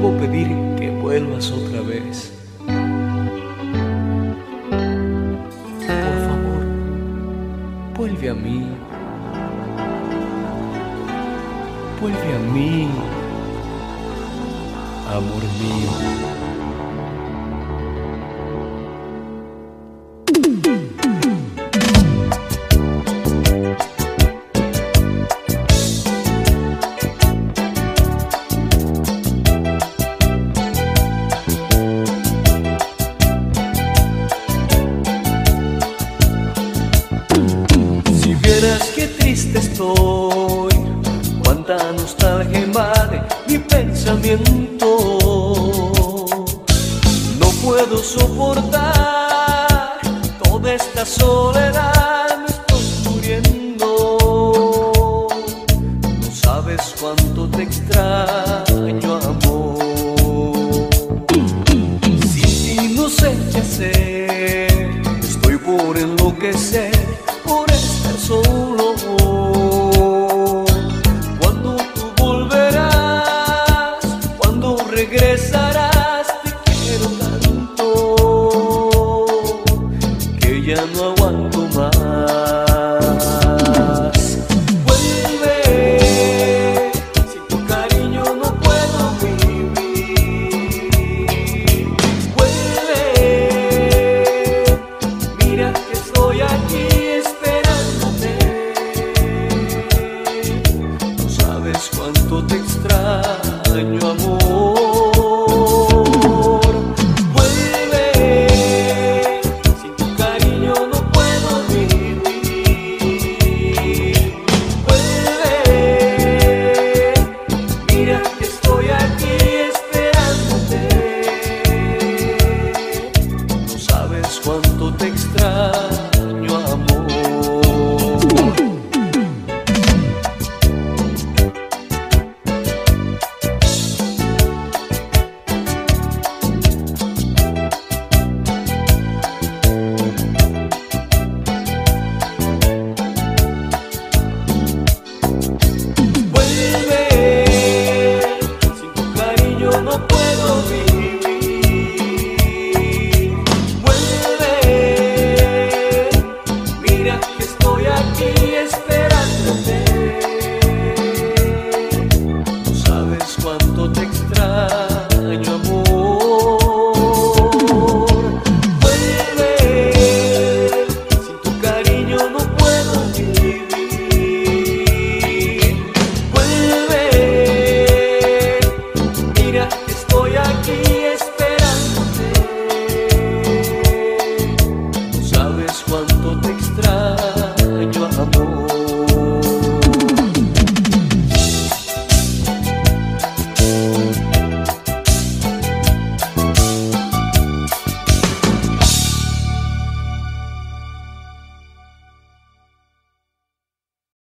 Debo pedir que vuelvas otra vez. Por favor, vuelve a mí. Vuelve a mí, amor mío. soy, cuánta nostalgia invade mi pensamiento. No puedo soportar toda esta soledad, me estoy muriendo. No sabes cuánto te extraño, amor. Sin ti no sé qué hacer, estoy por enloquecer, por estar solo. olhando ao